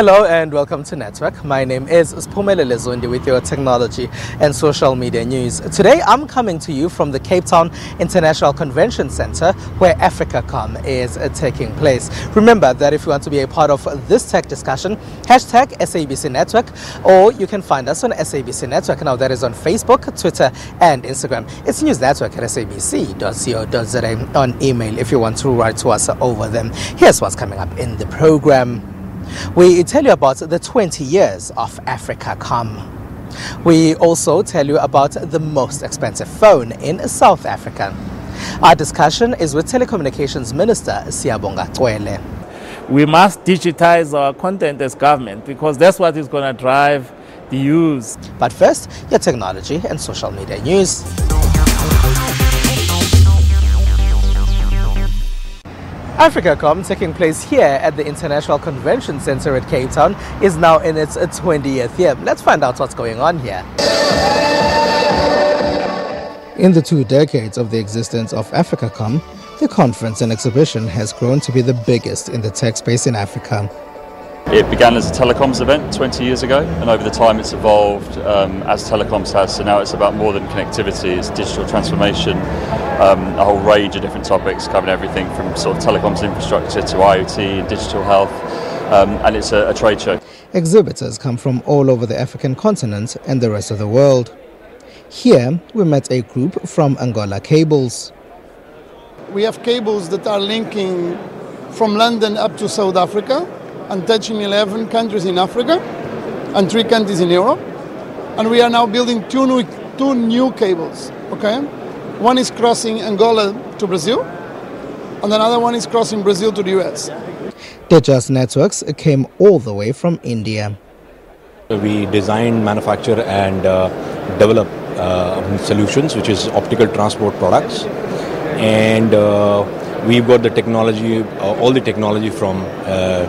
Hello and welcome to Network. My name is Phumelele Zondi with your technology and social media news. Today I'm coming to you from the Cape Town International Convention Center where AfricaCom is taking place. Remember that if you want to be a part of this tech discussion, hashtag SABC Network or you can find us on SABC Network. Now that is on Facebook, Twitter and Instagram. It's News Network at sabc.co.za on email if you want to write to us over them. Here's what's coming up in the program. We tell you about the 20 years of AfricaCom. We also tell you about the most expensive phone in South Africa. Our discussion is with Telecommunications Minister Siyabonga Cwele. We must digitize our content as government because that's what is going to drive the use. But first, your technology and social media news. AfricaCom, taking place here at the International Convention Center at Cape Town, is now in its 20th year. Let's find out what's going on here. In the two decades of the existence of AfricaCom, the conference and exhibition has grown to be the biggest in the tech space in Africa. It began as a telecoms event 20 years ago, and over the time it's evolved um, as telecoms has. So now it's about more than connectivity, it's digital transformation, um, a whole range of different topics covering everything from sort of telecoms infrastructure to IoT and digital health. Um, and it's a, a trade show. Exhibitors come from all over the African continent and the rest of the world. Here, we met a group from Angola Cables. We have cables that are linking from London up to South Africa and touching 11 countries in Africa and three countries in Europe. And we are now building two new, two new cables, okay? One is crossing Angola to Brazil, and another one is crossing Brazil to the US. Tejas Networks came all the way from India. We design, manufacture, and uh, develop uh, solutions, which is optical transport products. And uh, we've got the technology, uh, all the technology from uh,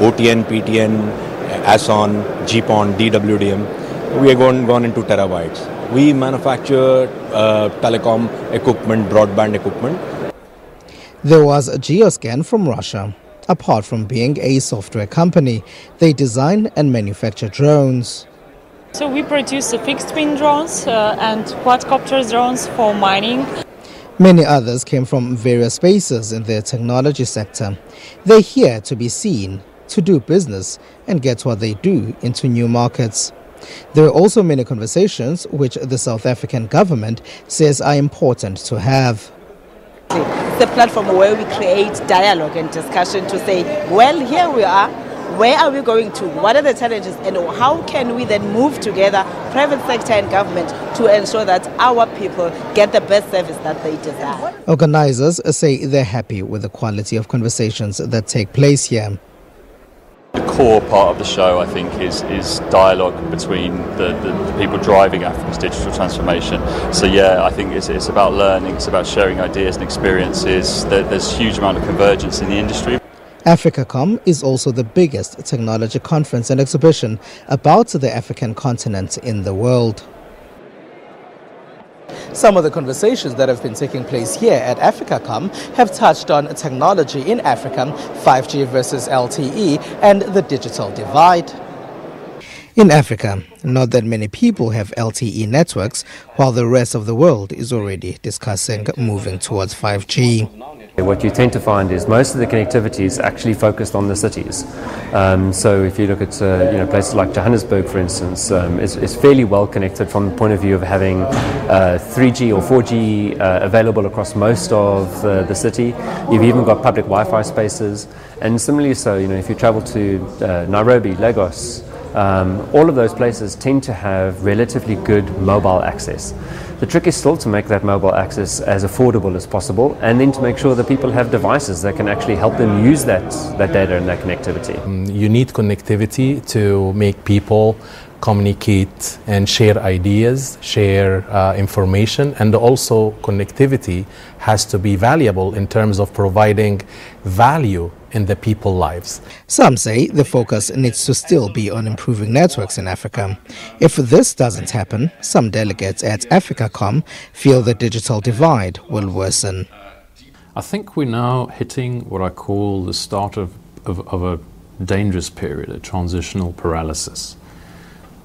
OTN, PTN, ASON, GPON, DWDM. We have gone, gone into terabytes. We manufacture uh, telecom equipment, broadband equipment. There was a Geoscan from Russia. Apart from being a software company, they design and manufacture drones. So we produce the fixed wing drones uh, and quadcopter drones for mining. Many others came from various spaces in the technology sector. They're here to be seen, to do business, and get what they do into new markets. There are also many conversations which the South African government says are important to have. It's a platform where we create dialogue and discussion to say, well, here we are. Where are we going to? What are the challenges? And how can we then move together, private sector and government, to ensure that our people get the best service that they deserve? Organizers say they're happy with the quality of conversations that take place here. The core part of the show, I think, is, is dialogue between the, the, the, people driving Africa's digital transformation. So, yeah, I think it's, it's about learning, it's about sharing ideas and experiences. There, there's a huge amount of convergence in the industry. AfricaCom is also the biggest technology conference and exhibition about the African continent in the world. Some of the conversations that have been taking place here at AfricaCom have touched on technology in Africa, 5G versus LTE, and the digital divide. In Africa, not that many people have LTE networks, while the rest of the world is already discussing moving towards 5G. What you tend to find is most of the connectivity is actually focused on the cities. Um, so if you look at uh, you know places like Johannesburg, for instance, um, it's, it's, fairly well connected from the point of view of having uh, 3G or 4G uh, available across most of the city. You've even got public Wi-Fi spaces, and similarly so. You know if you travel to uh, Nairobi, Lagos. Um, all of those places tend to have relatively good mobile access. The trick is still to make that mobile access as affordable as possible and then to make sure that people have devices that can actually help them use that, that data and that connectivity. Um, you need connectivity to make people communicate and share ideas, share uh, information, and also connectivity has to be valuable in terms of providing value in the people's lives. Some say the focus needs to still be on improving networks in Africa. If this doesn't happen, some delegates at AfricaCom feel the digital divide will worsen. I think we're now hitting what I call the start of, of, of a dangerous period, a transitional paralysis.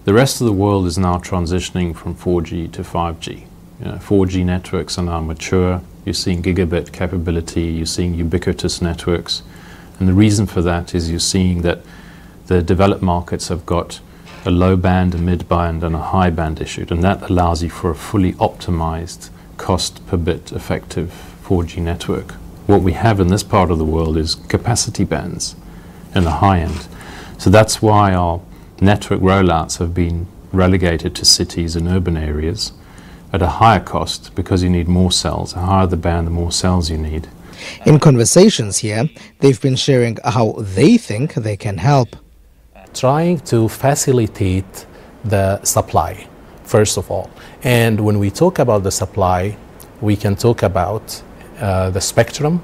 The rest of the world is now transitioning from 4G to 5G. You know, 4G networks are now mature. You're seeing gigabit capability. You're seeing ubiquitous networks. And the reason for that is you're seeing that the developed markets have got a low band, a mid band, and a high band issued. And that allows you for a fully optimized, cost per bit effective 4G network. What we have in this part of the world is capacity bands in the high end. So that's why our network rollouts have been relegated to cities and urban areas at a higher cost because you need more cells. The higher the band, the more cells you need. In conversations here, they've been sharing how they think they can help. Trying to facilitate the supply, first of all. And when we talk about the supply, we can talk about uh, the spectrum,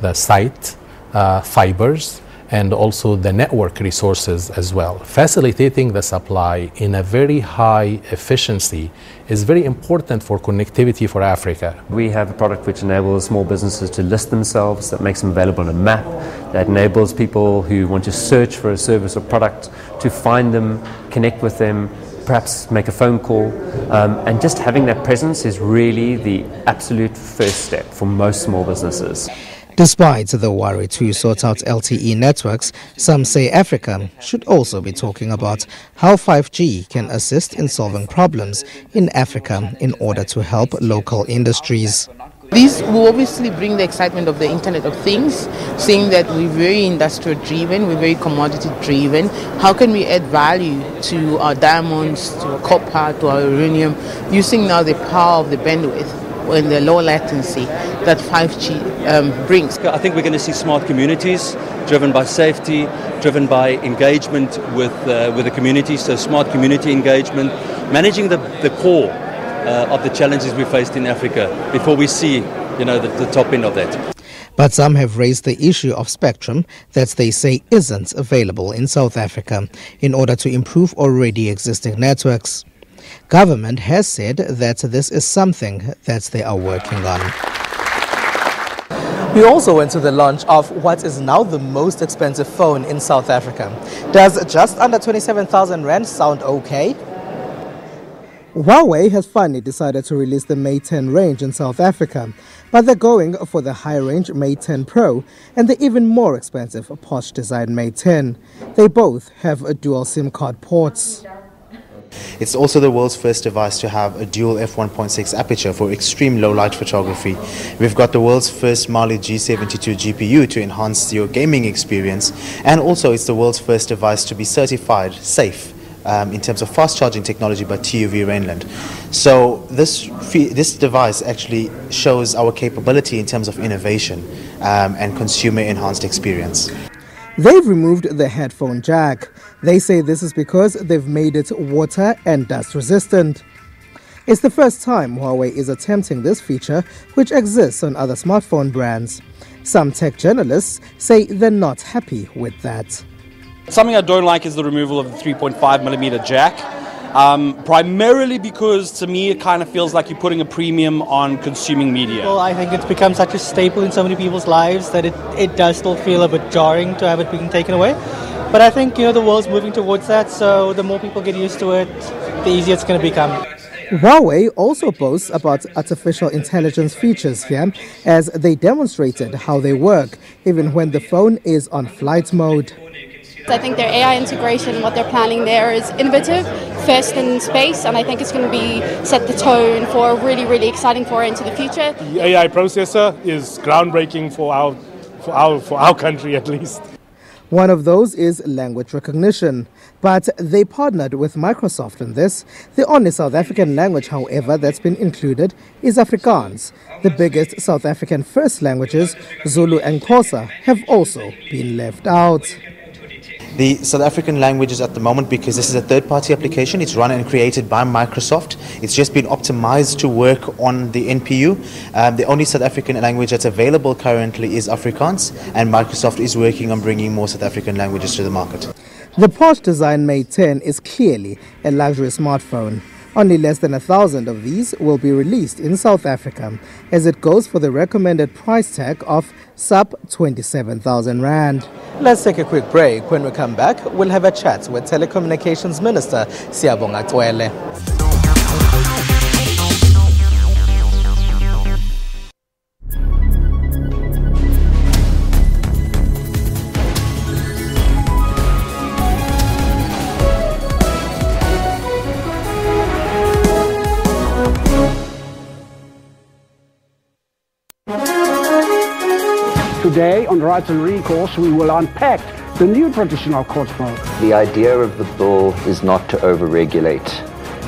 the site, uh, fibers, and also the network resources as well. Facilitating the supply in a very high efficiency is very important for connectivity for Africa. We have a product which enables small businesses to list themselves, that makes them available on a map, that enables people who want to search for a service or product to find them, connect with them, perhaps make a phone call. Um, and just having that presence is really the absolute first step for most small businesses. Despite the worry to sort out LTE networks, some say Africa should also be talking about how 5G can assist in solving problems in Africa in order to help local industries. This will obviously bring the excitement of the Internet of Things, seeing that we're very industrial driven, we're very commodity driven. How can we add value to our diamonds, to our copper, to our uranium, using now the power of the bandwidth and the low latency that 5G um, brings. I think we're going to see smart communities driven by safety, driven by engagement with, uh, with the community, so smart community engagement, managing the, the core uh, of the challenges we faced in Africa before we see you know, the, the top end of that. But some have raised the issue of spectrum that they say isn't available in South Africa in order to improve already existing networks. Government has said that this is something that they are working on. We also went to the launch of what is now the most expensive phone in South Africa. Does just under 27,000 rand sound okay? Huawei has finally decided to release the Mate 10 range in South Africa, but they're going for the high-range Mate 10 Pro and the even more expensive Porsche design Mate 10. They both have dual SIM card ports. It's also the world's first device to have a dual f1.6 aperture for extreme low light photography. We've got the world's first Mali G72 GPU to enhance your gaming experience, and also it's the world's first device to be certified safe um, in terms of fast charging technology by TÜV Rheinland. So this this device actually shows our capability in terms of innovation um, and consumer enhanced experience. They've removed the headphone jack. They say this is because they've made it water and dust resistant. It's the first time Huawei is attempting this feature, which exists on other smartphone brands. Some tech journalists say they're not happy with that. Something I don't like is the removal of the 3.5 millimeter jack. Um, primarily because to me it kind of feels like you're putting a premium on consuming media. Well, I think it's become such a staple in so many people's lives that it, it does still feel a bit jarring to have it being taken away. But I think you know the world's moving towards that, so the more people get used to it, the easier it's going to become. Huawei also boasts about artificial intelligence features here as they demonstrated how they work even when the phone is on flight mode. I think their AI integration, what they're planning there is innovative, first in space, and I think it's going to be set the tone for a really, really exciting foray into the future. The AI processor is groundbreaking for our, for our, for our country at least. One of those is language recognition, but they partnered with Microsoft in this. The only South African language, however, that's been included is Afrikaans. The biggest South African first languages, Zulu and Xhosa, have also been left out the South African languages at the moment because this is a third party application. It's run and created by Microsoft. It's just been optimized to work on the NPU. Um, the only South African language that's available currently is Afrikaans, and Microsoft is working on bringing more South African languages to the market. The Porsche design Mate 10 is clearly a luxury smartphone. Only less than a thousand of these will be released in South Africa, as it goes for the recommended price tag of sub 27,000 Rand. Let's take a quick break. When we come back, we'll have a chat with Telecommunications Minister Siyabonga Cwele. Today on Rights and Recourse, we will unpack the new traditional court mode. The idea of the bill is not to overregulate,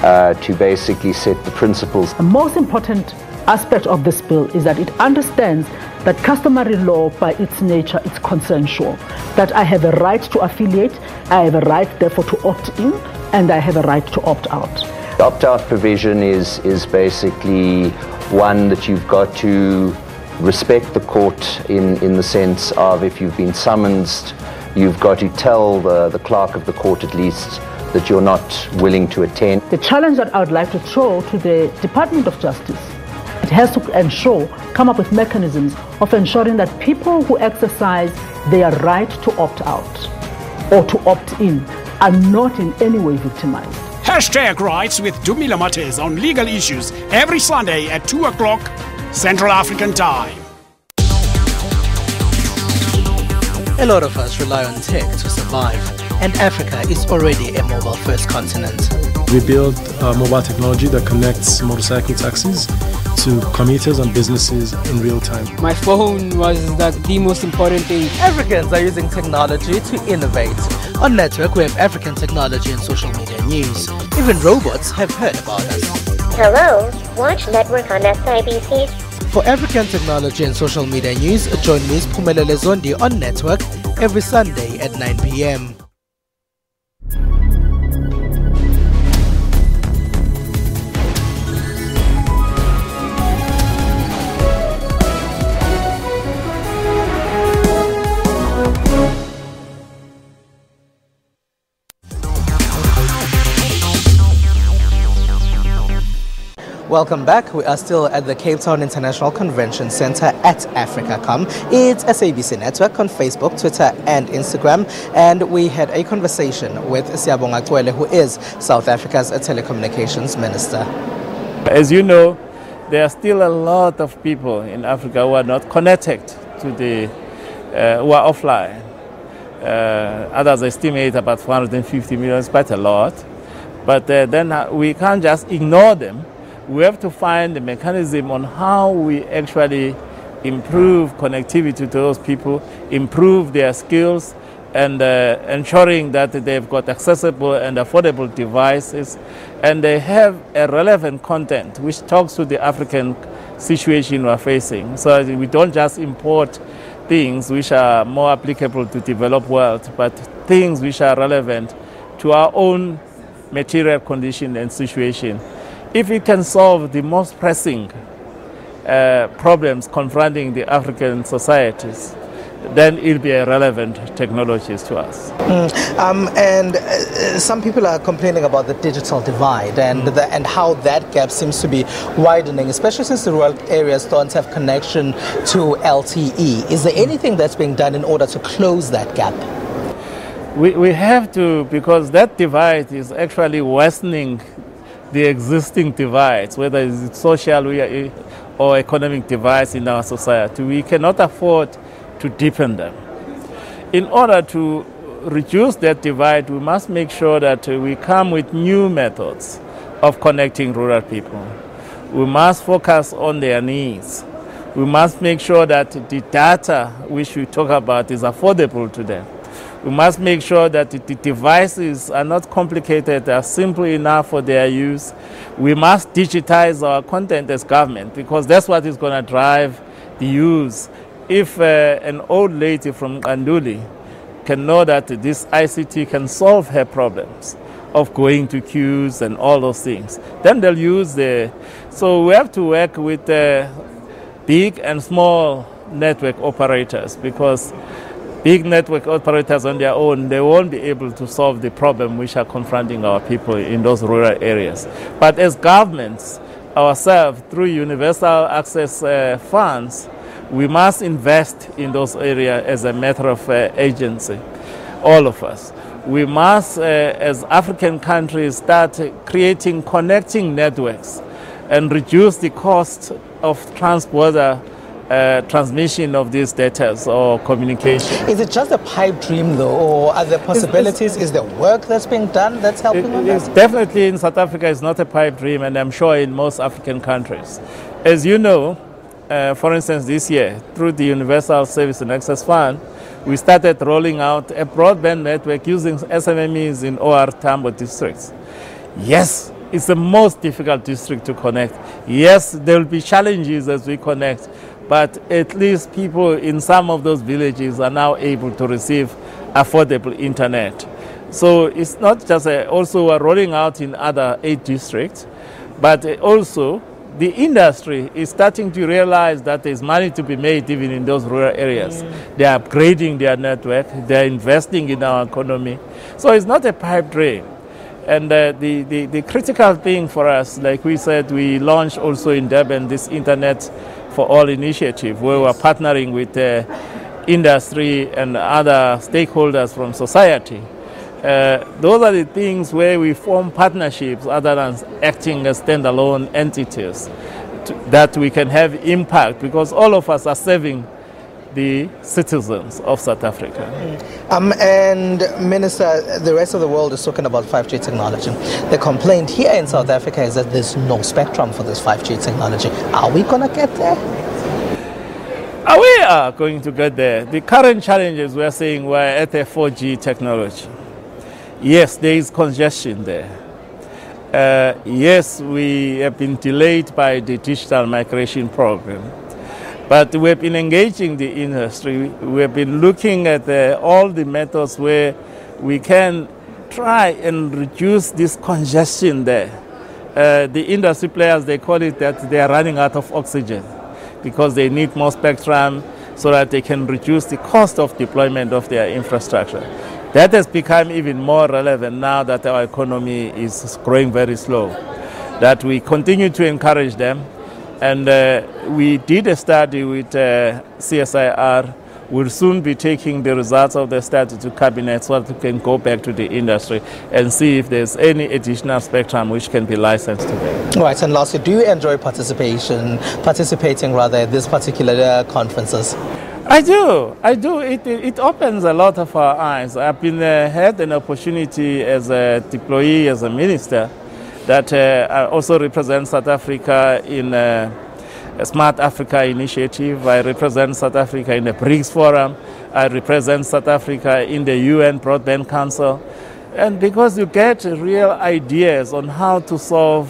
uh, to basically set the principles. The most important aspect of this bill is that it understands that customary law by its nature is consensual that i have a right to affiliate i have a right therefore to opt in and i have a right to opt out the opt-out provision is is basically one that you've got to respect the court in, in the sense of if you've been summoned, you've got to tell the, the clerk of the court at least that you're not willing to attend. The challenge that I would like to throw to the Department of Justice, it has to ensure, come up with mechanisms of ensuring that people who exercise their right to opt out or to opt in are not in any way victimized. Hashtag rights with Dumila Mates on legal issues every Sunday at 2 o'clock Central African Time. A lot of us rely on tech to survive, and Africa is already a mobile first continent. We build uh, mobile technology that connects motorcycle taxis to commuters and businesses in real time. My phone was like the most important thing. Africans are using technology to innovate. On network, we have African technology and social media news. Even robots have heard about us. Hello, watch Network on SABC. For African technology and social media news, join Ms. Phumelele Zondi on Network every Sunday at 9 p.m. Welcome back. We are still at the Cape Town International Convention Center at AfricaCom. It's SABC Network on Facebook, Twitter, and Instagram. And we had a conversation with Siyabonga Cwele, who is South Africa's telecommunications minister. As you know, there are still a lot of people in Africa who are not connected to the, uh, who are offline. Uh, others estimate about 450 million, quite a lot. But uh, then uh, we can't just ignore them we have to find the mechanism on how we actually improve connectivity to those people, improve their skills, and uh, ensuring that they've got accessible and affordable devices, and they have a relevant content which talks to the African situation we're facing. So we don't just import things which are more applicable to developed world, but things which are relevant to our own material condition and situation. If we can solve the most pressing uh, problems confronting the African societies, then it'll be a relevant technologies to us. Mm. Um, and uh, some people are complaining about the digital divide and mm. the, and how that gap seems to be widening, especially since the rural areas don't have connection to LTE. Is there anything that's being done in order to close that gap? We, we have to, because that divide is actually worsening the existing divides, whether it's social eh, or economic divides in our society. We cannot afford to deepen them. In order to reduce that divide, we must make sure that we come with new methods of connecting rural people. We must focus on their needs. We must make sure that the data which we talk about is affordable to them. We must make sure that the devices are not complicated, they are simple enough for their use. We must digitize our content as government because that's what is going to drive the use. If uh, an old lady from Anduli can know that this ICT can solve her problems of going to queues and all those things, then they'll use the. So we have to work with the big and small network operators because big network operators on their own, they won't be able to solve the problem which are confronting our people in those rural areas. But as governments, ourselves, through universal access uh, funds, we must invest in those areas as a matter of uh, agency, all of us. We must, uh, as African countries, start creating connecting networks and reduce the cost of transborder uh, transmission of these data or communication. Is it just a pipe dream though, or are there possibilities? Is there work that's being done that's helping It- on it's definitely in South Africa, it's not a pipe dream, and I'm sure in most African countries. As you know, uh, for instance, this year, through the Universal Service and Access Fund, we started rolling out a broadband network using SMMEs in OR Tambo districts. Yes, it's the most difficult district to connect. Yes, there will be challenges as we connect, but at least people in some of those villages are now able to receive affordable internet. So it's not just a, also rolling out in other eight districts, but also the industry is starting to realize that there's money to be made even in those rural areas. They're upgrading their network, they're investing in our economy. So it's not a pipe dream. And uh, the, the, the critical thing for us, like we said, we launched also in Durban this Internet for All initiative where we're partnering with uh, industry and other stakeholders from society. Uh, those are the things where we form partnerships other than acting as standalone entities to, that we can have impact because all of us are serving the citizens of South Africa. Um, and Minister, the rest of the world is talking about 5G technology. The complaint here in South Africa is that there's no spectrum for this 5G technology. Are we going to get there? Uh, We are going to get there. The current challenges we are seeing we're at a 4G technology. Yes, there is congestion there. Uh, yes, we have been delayed by the digital migration program. But we have been engaging the industry. We have been looking at all the methods where we can try and reduce this congestion there. Uh, the industry players, they call it that they are running out of oxygen because they need more spectrum so that they can reduce the cost of deployment of their infrastructure. That has become even more relevant now that our economy is growing very slow. That we continue to encourage them. And uh, we did a study with uh, CSIR. We'll soon be taking the results of the study to cabinet so that we can go back to the industry and see if there's any additional spectrum which can be licensed to them. Right, and lastly, do you enjoy participation, participating rather at these particular uh, conferences? I do. I do. It, it, it opens a lot of our eyes. I've been uh, had an opportunity as a deployee, as a minister, that uh, also represent South Africa in uh, a Smart Africa initiative. I represent South Africa in the BRICS Forum. I represent South Africa in the UN Broadband Council. And because you get real ideas on how to solve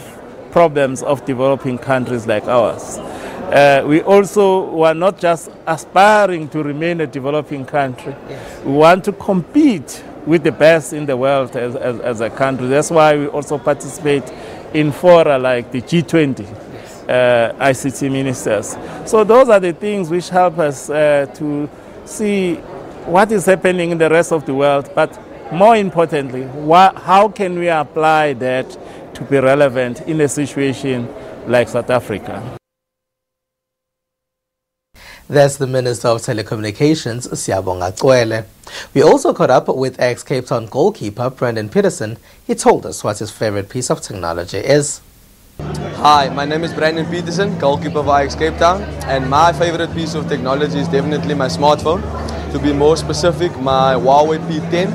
problems of developing countries like ours. Uh, we also were not just aspiring to remain a developing country. We want to compete with the best in the world as, as, as a country. That's why we also participate in fora like the G20 uh, ICT ministers. So those are the things which help us uh, to see what is happening in the rest of the world, but more importantly, wha- how can we apply that to be relevant in a situation like South Africa? That's the Minister of Telecommunications, Siyabonga Cwele. We also caught up with ex-Cape Town goalkeeper Brandon Petersen. He told us what his favorite piece of technology is. Hi, my name is Brandon Petersen, goalkeeper of Ajax Cape Town, and my favorite piece of technology is definitely my smartphone. To be more specific, my Huawei P10.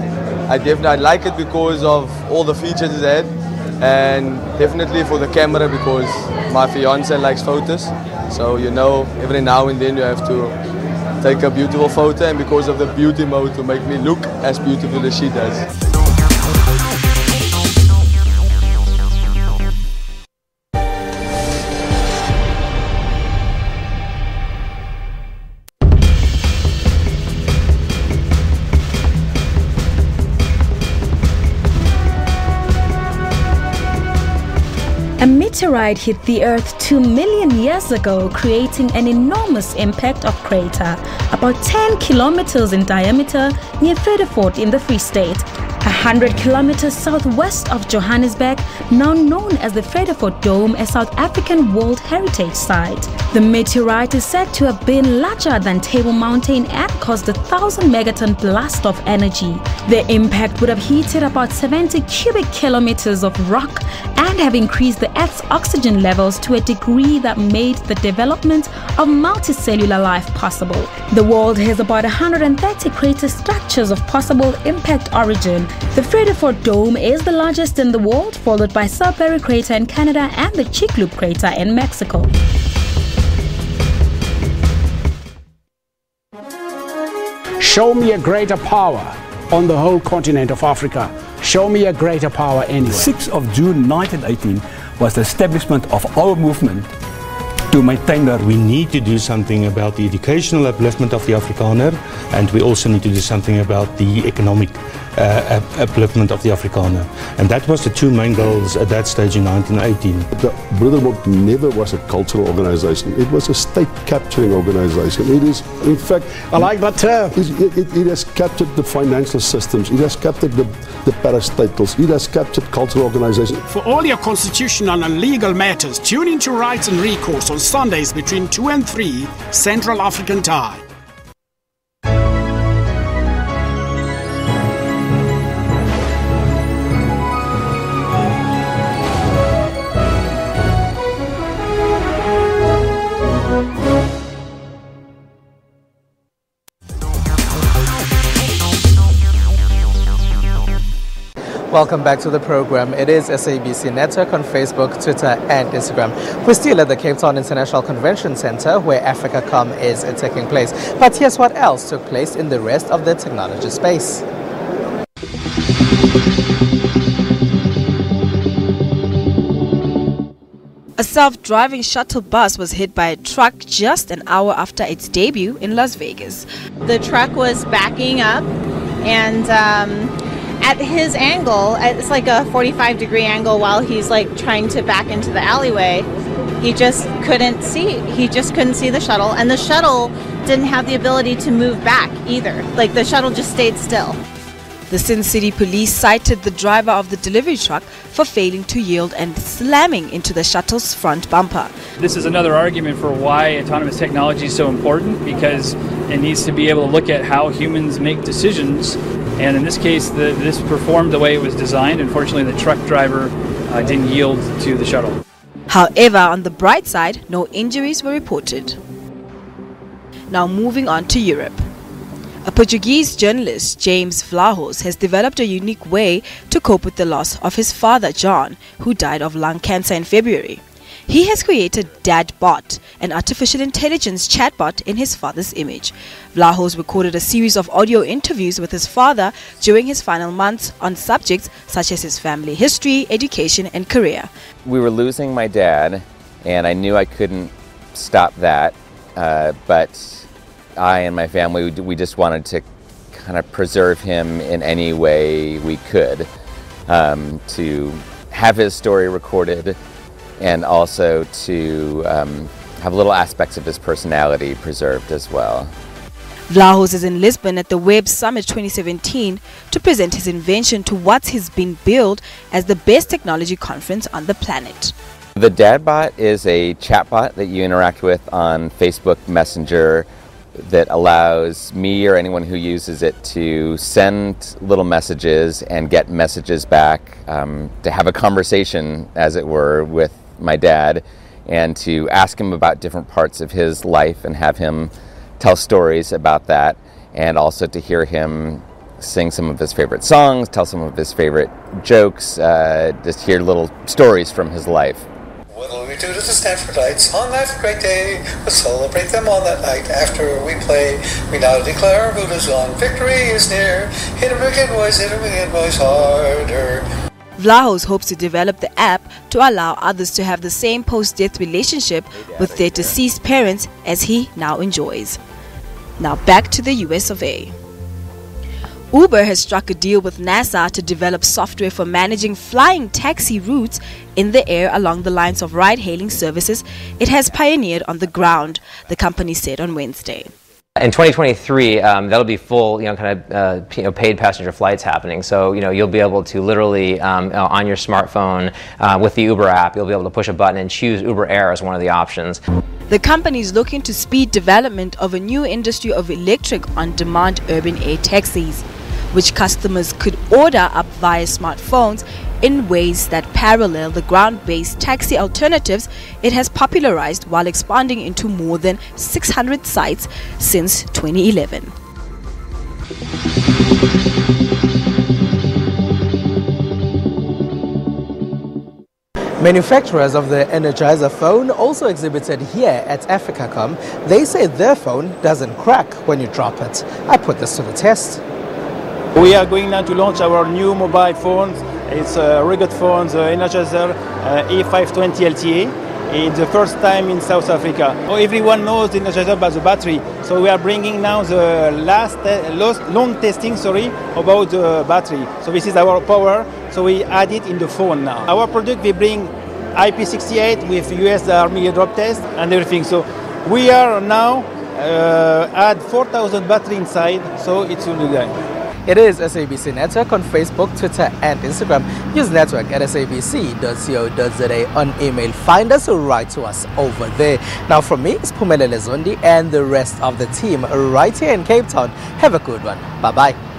I definitely I like it because of all the features it had, and definitely for the camera because my fiance likes photos. So you know, every now and then you have to take a beautiful photo, and because of the beauty mode to make me look as beautiful as she does. Meteorite hit the Earth 2 million years ago, creating an enormous impact of crater, about 10 kilometers in diameter near Vredefort in the Free State, 100 kilometers southwest of Johannesburg, now known as the Vredefort Dome, a South African World Heritage Site. The meteorite is said to have been larger than Table Mountain and caused a 1000 megaton blast of energy. The impact would have heated about 70 cubic kilometers of rock and have increased the Earth's oxygen levels to a degree that made the development of multicellular life possible. The world has about 130 crater structures of possible impact origin. The Vredefort Dome is the largest in the world, followed by Sudbury Crater in Canada and the Chicxulub Crater in Mexico. Show me a greater power on the whole continent of Africa. Show me a greater power anywhere. 6th of June 1918 was the establishment of our movement to maintain that. We need to do something about the educational upliftment of the Afrikaner and we also need to do something about the economic Uh, upliftment of the Afrikaner. And that was the two main goals at that stage in 1918. The Brotherhood never was a cultural organization. It was a state capturing organization. It is, in fact... I like that term. It, it, it has captured the financial systems. It has captured the, the parastatals. It has captured cultural organizations. For all your constitutional and legal matters, tune into Rights and Recourse on Sundays between 2 and 3 Central African Time. Welcome back to the program. It is SABC Network on Facebook, Twitter, and Instagram. We're still at the Cape Town International Convention Center where AfricaCom is taking place. But here's what else took place in the rest of the technology space. A self driving shuttle bus was hit by a truck just an hour after its debut in Las Vegas. The truck was backing up and um, at his angle, it's like a 45 degree angle while he's like trying to back into the alleyway. He just couldn't see. He just couldn't see the shuttle, and the shuttle didn't have the ability to move back either. Like the shuttle just stayed still. The Sin City police cited the driver of the delivery truck for failing to yield and slamming into the shuttle's front bumper. This is another argument for why autonomous technology is so important because it needs to be able to look at how humans make decisions. And in this case, the, this performed the way it was designed. Unfortunately, the truck driver uh, didn't yield to the shuttle. However, on the bright side, no injuries were reported. Now moving on to Europe. A Portuguese journalist, James Vlahos, has developed a unique way to cope with the loss of his father, John, who died of lung cancer in February. He has created DadBot, an artificial intelligence chatbot in his father's image. Vlahos recorded a series of audio interviews with his father during his final months on subjects such as his family history, education, and career. We were losing my dad, and I knew I couldn't stop that, uh, but I and my family, we just wanted to kind of preserve him in any way we could um, to have his story recorded and also to um, have little aspects of his personality preserved as well. Vlahos is in Lisbon at the Web Summit 2017 to present his invention to what has been billed as the best technology conference on the planet. The DadBot is a chatbot that you interact with on Facebook Messenger that allows me or anyone who uses it to send little messages and get messages back, um, to have a conversation, as it were, with my dad, and to ask him about different parts of his life and have him tell stories about that, and also to hear him sing some of his favorite songs, tell some of his favorite jokes, uh, just hear little stories from his life. What'll we do to the Stanfordites on that great day? We'll celebrate them all that night. After we play, we now declare our is on. Victory is near. Hit him again, boys. Hit him again, boys. Harder. Vlahos hopes to develop the app to allow others to have the same post death relationship with their deceased parents as he now enjoys. Now back to the US of A. Uber has struck a deal with NASA to develop software for managing flying taxi routes in the air along the lines of ride hailing services it has pioneered on the ground, the company said on Wednesday. In 2023, um, that'll be full, you know, kind of uh, you know, paid passenger flights happening. So, you know, you'll be able to literally um, uh, on your smartphone uh, with the Uber app, you'll be able to push a button and choose Uber Air as one of the options. The company is looking to speed development of a new industry of electric on-demand urban air taxis which customers could order up via smartphones in ways that parallel the ground based taxi alternatives it has popularized while expanding into more than 600 sites since 2011. Manufacturers of the Energizer phone also exhibited here at Africacom. They say their phone doesn't crack when you drop it. I put this to the test. We are going now to launch our new mobile phones. It's a rugged phone, the Energizer uh, E520 LTE. It's the first time in South Africa. Oh, everyone knows the Energizer by the battery, so we are bringing now the last, uh, long testing, sorry, about the battery. So this is our power. So we add it in the phone now. Our product we bring IP68 with US Army drop test and everything. So we are now uh, add 4,000 battery inside, so it's really good. It is SABC Network on Facebook, Twitter, and Instagram. Use network at sabc.co.za on email. Find us or write to us over there. Now, from me, it's Phumelele Zondi and the rest of the team right here in Cape Town. Have a good one. Bye bye.